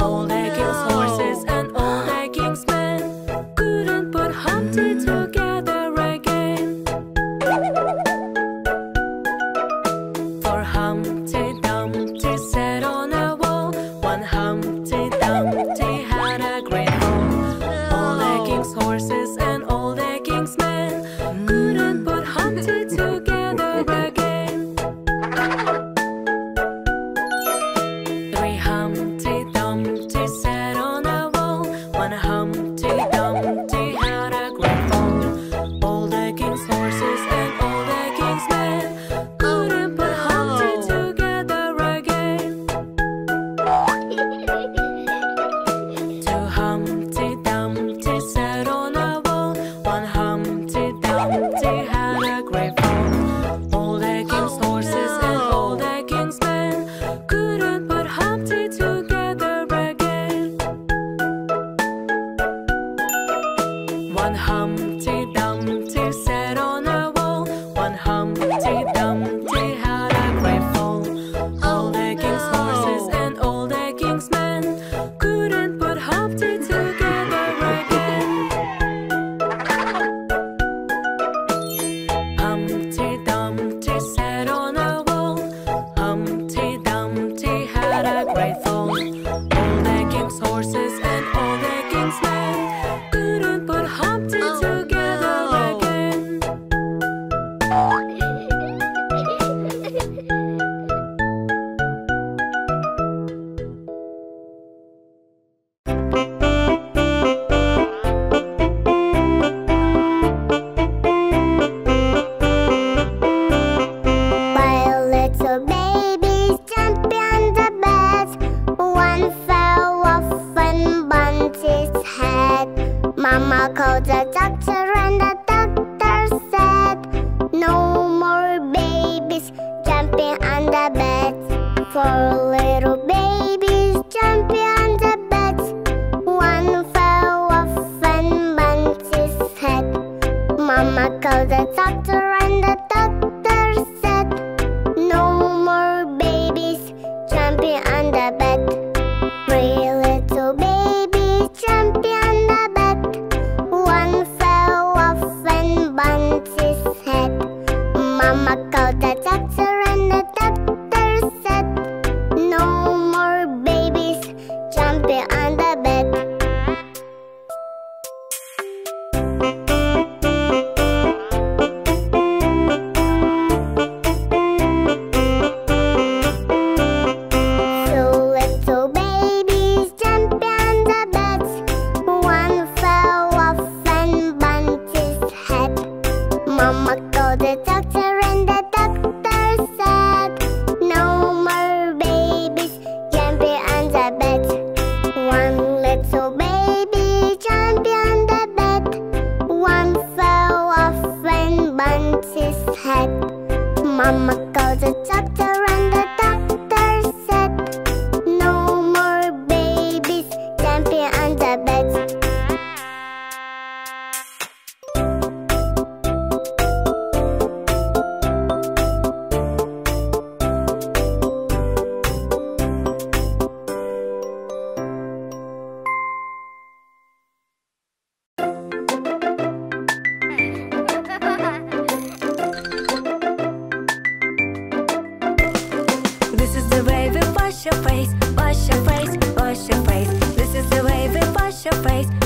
All the king's horses and all the king's men couldn't put Humpty together again. For Humpty Dumpty sat on a wall. One Humpty Dumpty had a great fall. All the king's horses and all the king's men couldn't put Humpty together again. Ways.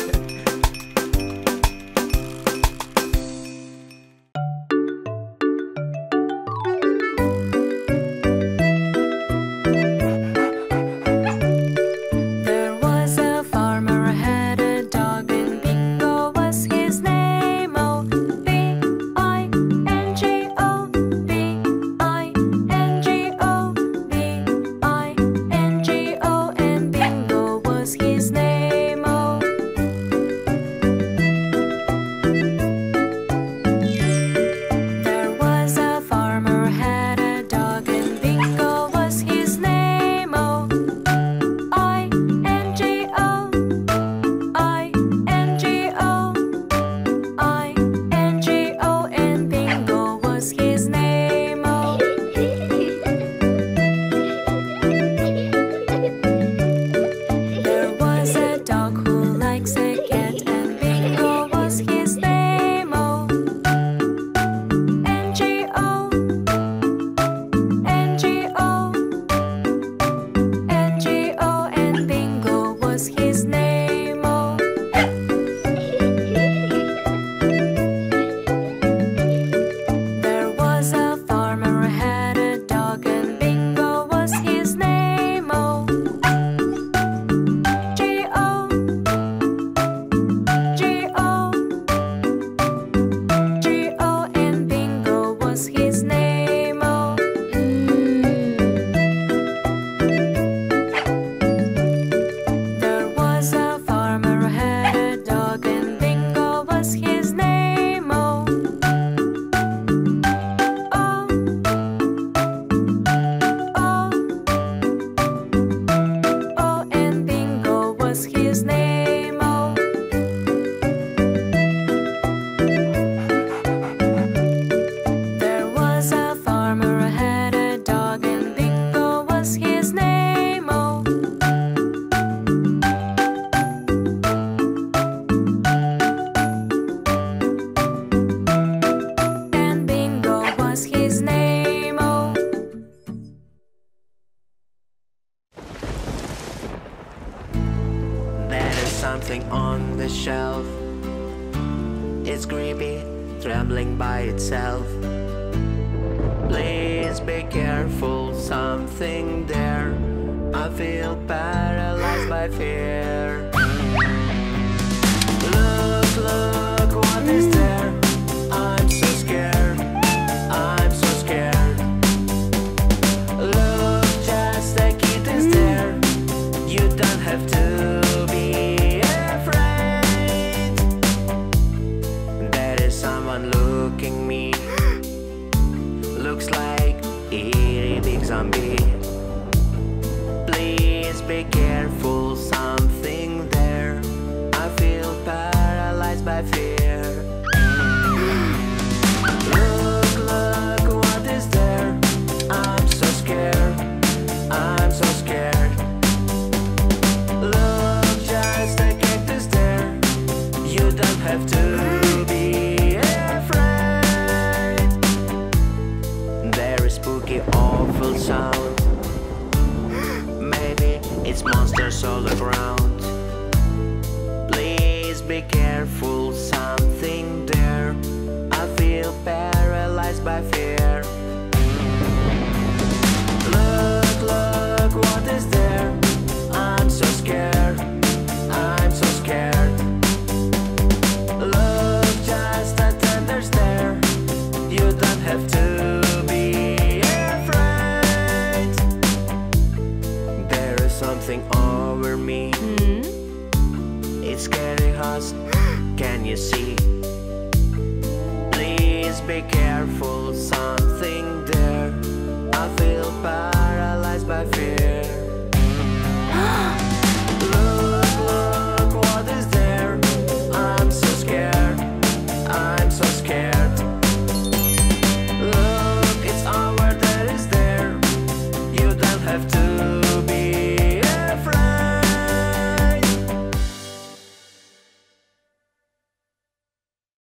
there. Something on the shelf. It's creepy, trembling by itself. Please be careful, something there. I feel paralyzed by fear. Be careful, something there. I feel paralyzed by fear. Mm. Look, look, what is there? I'm so scared. I'm so scared. Look, just a cactus there. You don't have to be afraid. There is spooky, awful sound. Monsters all around. Please be careful, something there. I feel paralyzed by lost. Can you see? Please be careful, something there. I feel paralyzed by fear.